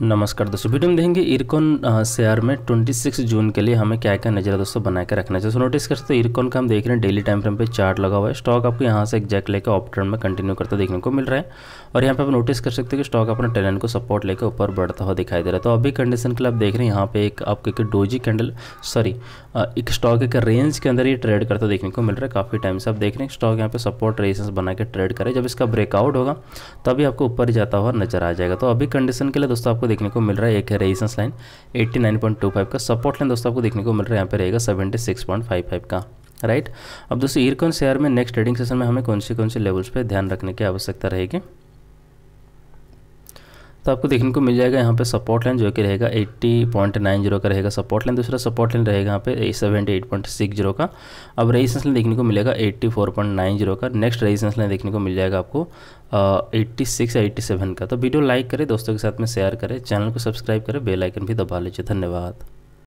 नमस्कार दोस्तों, वीडियो में देखेंगे इरकॉन शेयर में 26 जून के लिए हमें क्या क्या नज़र दोस्तों बना के रखना चाहिए नोटिस कर सकते हैं, इरकॉन का हम देख रहे हैं डेली टाइम फ्रेम पे चार्ट लगा हुआ है। स्टॉक आपको यहाँ से एग्जैक्ट लेकर ऑप्टर्न में कंटिन्यू करता देखने को मिल रहा है। और यहाँ पे आप नोटिस कर सकते हैं कि स्टॉक अपने टेलेंट को सपोर्ट लेकर ऊपर बढ़ता हुआ दिखाई दे रहा है। तो अभी कंडीशन के लिए आप देख रहे हैं, यहाँ पे एक आपके डोजी कैंडल सॉरी एक स्टॉक एक रेंज के अंदर ये ट्रेड करता देखने को मिल रहा है। काफ़ी टाइम से आप देख रहे हैं स्टॉक यहाँ पे सपोर्ट रेजिस बना के ट्रेड करे। जब इसका ब्रेकआउट होगा, तभी आपको ऊपर जाता हुआ नज़र आ जाएगा। तो अभी कंडीशन के लिए दोस्तों आपको देखने को मिल रहा है, एक है रेजिस्टेंस लाइन 89.25 का सपोर्ट लाइन दोस्तों आपको देखने को मिल रहा है, यहाँ पे रहेगा 76.55 का राइट अब दोस्तों ईरकॉन शेयर में नेक्स्ट ट्रेडिंग सेशन में हमें कौन से कौन से लेवल्स पर ध्यान रखने की आवश्यकता रहेगी? तो आपको देखने को मिल जाएगा यहाँ पे सपोर्ट लाइन जो कि रहेगा 80.90 का रहेगा सपोर्ट लाइन दूसरा सपोर्ट लाइन रहेगा यहाँ पे 78.60 का। अब रेजिस्टेंस लाइन देखने को मिलेगा 84.90 का। नेक्स्ट रेजिस्टेंस लाइन देखने को मिल जाएगा आपको एट्टी सिक्स एट्टी सेवन का। तो वीडियो लाइक करें, दोस्तों के साथ में शेयर करें चैनल को सब्सक्राइब करें बेलाइकन भी दबा लीजिए। धन्यवाद।